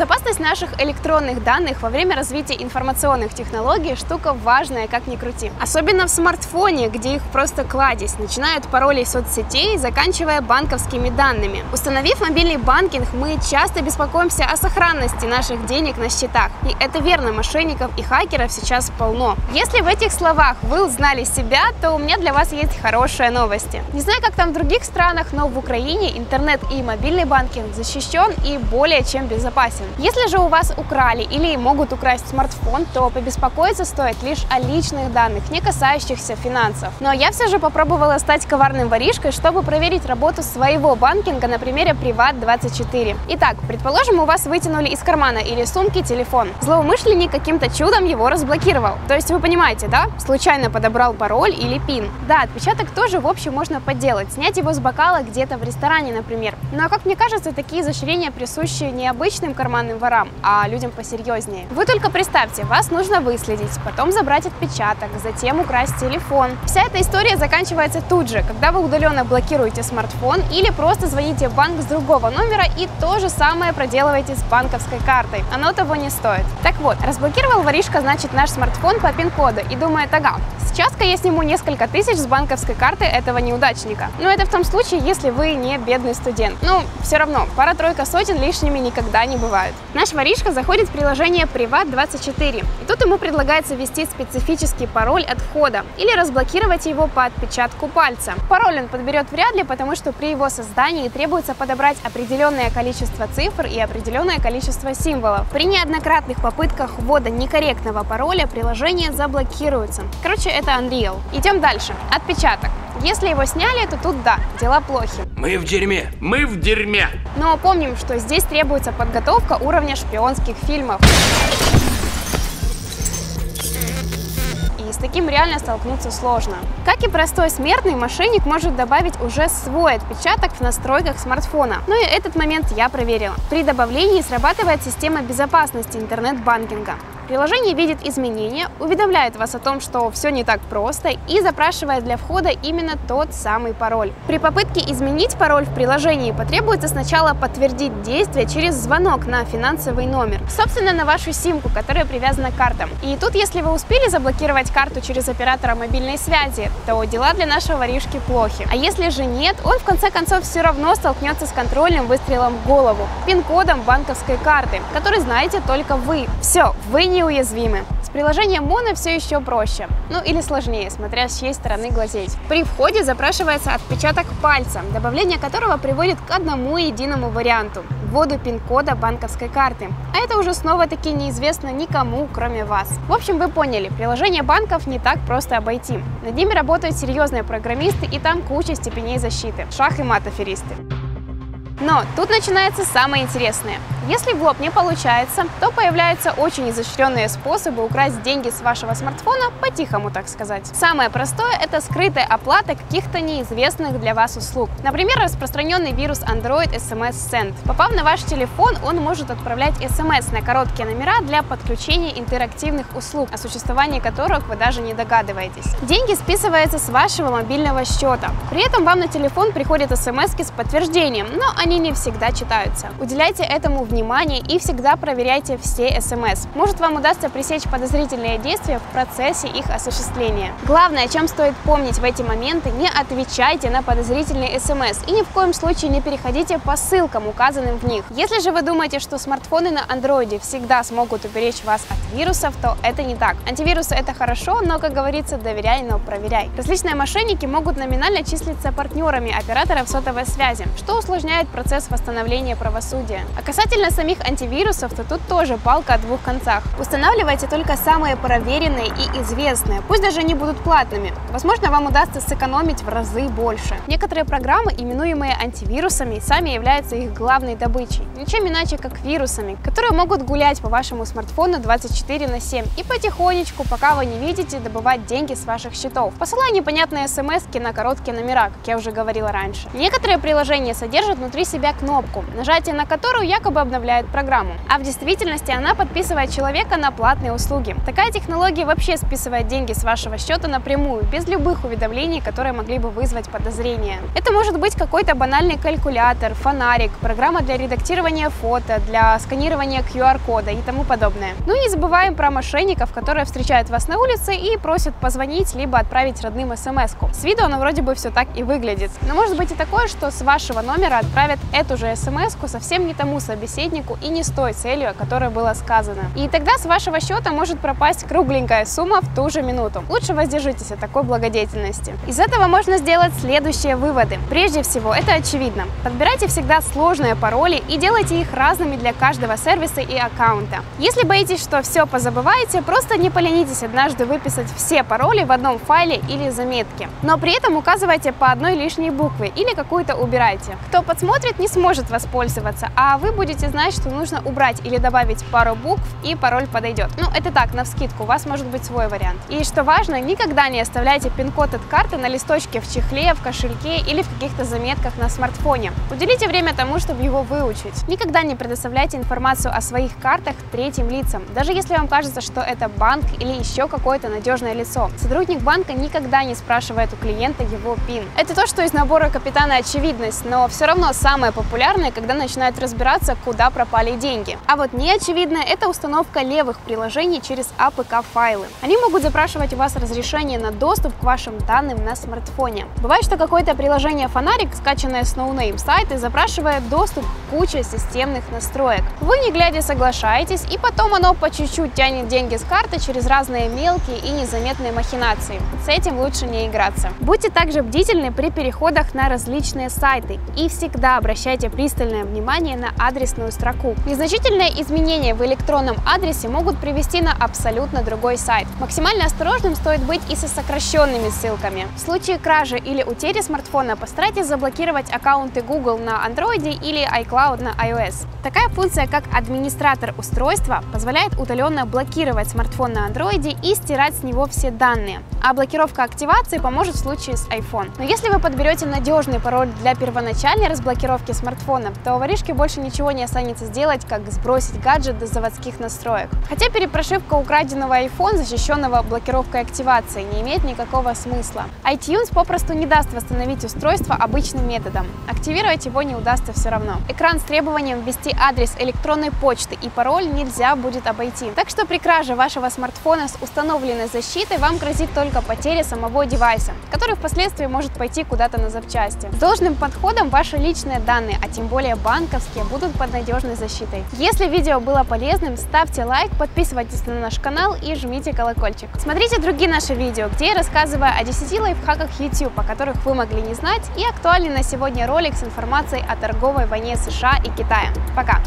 Безопасность наших электронных данных во время развития информационных технологий – штука важная, как ни крути. Особенно в смартфоне, где их просто кладезь, начиная от паролей соцсетей, заканчивая банковскими данными. Установив мобильный банкинг, мы часто беспокоимся о сохранности наших денег на счетах. И это верно, мошенников и хакеров сейчас полно. Если в этих словах вы узнали себя, то у меня для вас есть хорошие новости. Не знаю, как там в других странах, но в Украине интернет и мобильный банкинг защищен и более чем безопасен. Если же у вас украли или могут украсть смартфон, то побеспокоиться стоит лишь о личных данных, не касающихся финансов. Но я все же попробовала стать коварным воришкой, чтобы проверить работу своего банкинга на примере Приват24. Итак, предположим, у вас вытянули из кармана или сумки телефон. Злоумышленник каким-то чудом его разблокировал. То есть вы понимаете, да? Случайно подобрал пароль или пин. Да, отпечаток тоже в общем можно подделать, снять его с бокала где-то в ресторане, например. Но, как мне кажется, такие изощрения присущи не обычным карманным ворам, а людям посерьезнее. Вы только представьте, вас нужно выследить, потом забрать отпечаток, затем украсть телефон. Вся эта история заканчивается тут же, когда вы удаленно блокируете смартфон или просто звоните в банк с другого номера и то же самое проделываете с банковской картой. Оно того не стоит. Так вот, разблокировал воришка, значит, наш смартфон по пин-коду и думает, ага, сейчас-ка я сниму несколько тысяч с банковской карты этого неудачника. Но это в том случае, если вы не бедный студент. Ну, все равно, пара-тройка сотен лишними никогда не бывает. Наш воришка заходит в приложение Privat24, и тут ему предлагается ввести специфический пароль от входа или разблокировать его по отпечатку пальца. Пароль он подберет вряд ли, потому что при его создании требуется подобрать определенное количество цифр и определенное количество символов. При неоднократных попытках ввода некорректного пароля приложение заблокируется. Короче, это Unreal. Идем дальше. Отпечаток. Если его сняли, то тут да, дела плохи. Мы в дерьме, мы в дерьме. Но помним, что здесь требуется подготовка уровня шпионских фильмов. И с таким реально столкнуться сложно. Как и простой смертный, мошенник может добавить уже свой отпечаток в настройках смартфона. Ну и этот момент я проверила. При добавлении срабатывает система безопасности интернет-банкинга. Приложение видит изменения, уведомляет вас о том, что все не так просто и запрашивает для входа именно тот самый пароль. При попытке изменить пароль в приложении потребуется сначала подтвердить действие через звонок на финансовый номер, собственно на вашу симку, которая привязана к картам. И тут, если вы успели заблокировать карту через оператора мобильной связи, то дела для нашего воришки плохи. А если же нет, он в конце концов все равно столкнется с контрольным выстрелом в голову, пин-кодом банковской карты, который знаете только вы. Все, вы не неуязвимы. С приложением Mono все еще проще, ну или сложнее, смотря с чьей стороны глазеть. При входе запрашивается отпечаток пальца, добавление которого приводит к одному единому варианту – вводу пин-кода банковской карты. А это уже снова-таки неизвестно никому, кроме вас. В общем, вы поняли, приложение банков не так просто обойти. Над ними работают серьезные программисты и там куча степеней защиты. Шах и мат аферисты. Но тут начинается самое интересное. Если в лоб не получается, то появляются очень изощренные способы украсть деньги с вашего смартфона по-тихому, так сказать. Самое простое – это скрытая оплата каких-то неизвестных для вас услуг. Например, распространенный вирус Android SMS Send. Попав на ваш телефон, он может отправлять SMS на короткие номера для подключения интерактивных услуг, о существовании которых вы даже не догадываетесь. Деньги списываются с вашего мобильного счета. При этом вам на телефон приходят смс с подтверждением, но они не всегда читаются. Уделяйте этому внимание и всегда проверяйте все смс. Может вам удастся пресечь подозрительные действия в процессе их осуществления. Главное, о чем стоит помнить в эти моменты, не отвечайте на подозрительные смс и ни в коем случае не переходите по ссылкам, указанным в них. Если же вы думаете, что смартфоны на андроиде всегда смогут уберечь вас от вирусов, то это не так. Антивирусы это хорошо, но, как говорится, доверяй, но проверяй. Различные мошенники могут номинально числиться партнерами операторов сотовой связи, что усложняет процесс восстановления правосудия. А касательно самих антивирусов, то тут тоже палка о двух концах. Устанавливайте только самые проверенные и известные, пусть даже они будут платными. Возможно, вам удастся сэкономить в разы больше. Некоторые программы, именуемые антивирусами, сами являются их главной добычей. Ничем иначе, как вирусами, которые могут гулять по вашему смартфону 24 на 7 и потихонечку, пока вы не видите, добывать деньги с ваших счетов, посылая непонятные смс на короткие номера, как я уже говорила раньше. Некоторые приложения содержат внутри себя кнопку, нажатие на которую якобы обновляет программу, а в действительности она подписывает человека на платные услуги. Такая технология вообще списывает деньги с вашего счета напрямую, без любых уведомлений, которые могли бы вызвать подозрения. Это может быть какой-то банальный калькулятор, фонарик, программа для редактирования фото, для сканирования QR-кода и тому подобное. Ну и не забываем про мошенников, которые встречают вас на улице и просят позвонить, либо отправить родным смс -ку. С виду оно вроде бы все так и выглядит. Но может быть и такое, что с вашего номера отправят эту же смс совсем не тому собеседнику и не с той целью, о которой было сказано. И тогда с вашего счета может пропасть кругленькая сумма в ту же минуту. Лучше воздержитесь от такой благодетельности. Из этого можно сделать следующие выводы. Прежде всего, это очевидно. Подбирайте всегда сложные пароли и делайте их разными для каждого сервиса и аккаунта. Если боитесь, что все позабываете, просто не поленитесь однажды выписать все пароли в одном файле или заметке. Но при этом указывайте по одной лишней букве или какую-то убирайте. Кто подсмотрит, не сможет воспользоваться, а вы будете знать, что нужно убрать или добавить пару букв и пароль подойдет. Ну, это так, на вскидку, у вас может быть свой вариант. И что важно, никогда не оставляйте пин-код от карты на листочке в чехле, в кошельке или в каких-то заметках на смартфоне. Уделите время тому, чтобы его выучить. Никогда не предоставляйте информацию о своих картах третьим лицам, даже если вам кажется, что это банк или еще какое-то надежное лицо. Сотрудник банка никогда не спрашивает у клиента его пин. Это то, что из набора капитана очевидность, но все равно самое популярное, когда начинают разбираться, куда пропали деньги. А вот не очевидно это установка левых приложений через APK-файлы. Они могут запрашивать у вас разрешение на доступ к вашим данным на смартфоне. Бывает, что какое-то приложение фонарик, скачанное с no-name сайта, запрашивает доступ к куче системных настроек. Вы не глядя соглашаетесь, и потом оно по чуть-чуть тянет деньги с карты через разные мелкие и незаметные махинации. С этим лучше не играться. Будьте также бдительны при переходах на различные сайты и всегда обращайте пристальное внимание на адресную строку. Незначительные изменения в электронном адресе могут привести на абсолютно другой сайт. Максимально осторожным стоит быть и со сокращенными ссылками. В случае кражи или утери смартфона постарайтесь заблокировать аккаунты Google на Android или iCloud на iOS. Такая функция, как администратор устройства, позволяет удаленно блокировать смартфон на Android и стирать с него все данные. А блокировка активации поможет в случае с iPhone. Но если вы подберете надежный пароль для первоначальной разблокировки смартфона, то воришке больше ничего не останется сделать, как сбросить гаджет до заводских настроек. Хотя перепрошивка украденного iPhone, защищенного блокировкой активации, не имеет никакого смысла. iTunes попросту не даст восстановить устройство обычным методом. Активировать его не удастся все равно. Экран с требованием ввести адрес электронной почты и пароль нельзя будет обойти. Так что при краже вашего смартфона с установленной защитой вам грозит только потеря самого девайса, который впоследствии может пойти куда-то на запчасти. С должным подходом ваши личные данные, а тем более банковские, будут под надежной защитой. Если видео было полезным, ставьте лайк, подписывайтесь на наш канал и жмите колокольчик. Смотрите другие наши видео, где я рассказываю о 10 лайфхаках YouTube, о которых вы могли не знать, и актуальный на сегодня ролик с информацией о торговой войне США и Китая. Пока!